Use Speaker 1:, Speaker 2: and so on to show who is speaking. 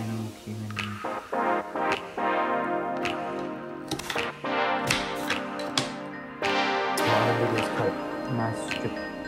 Speaker 1: final human mass strip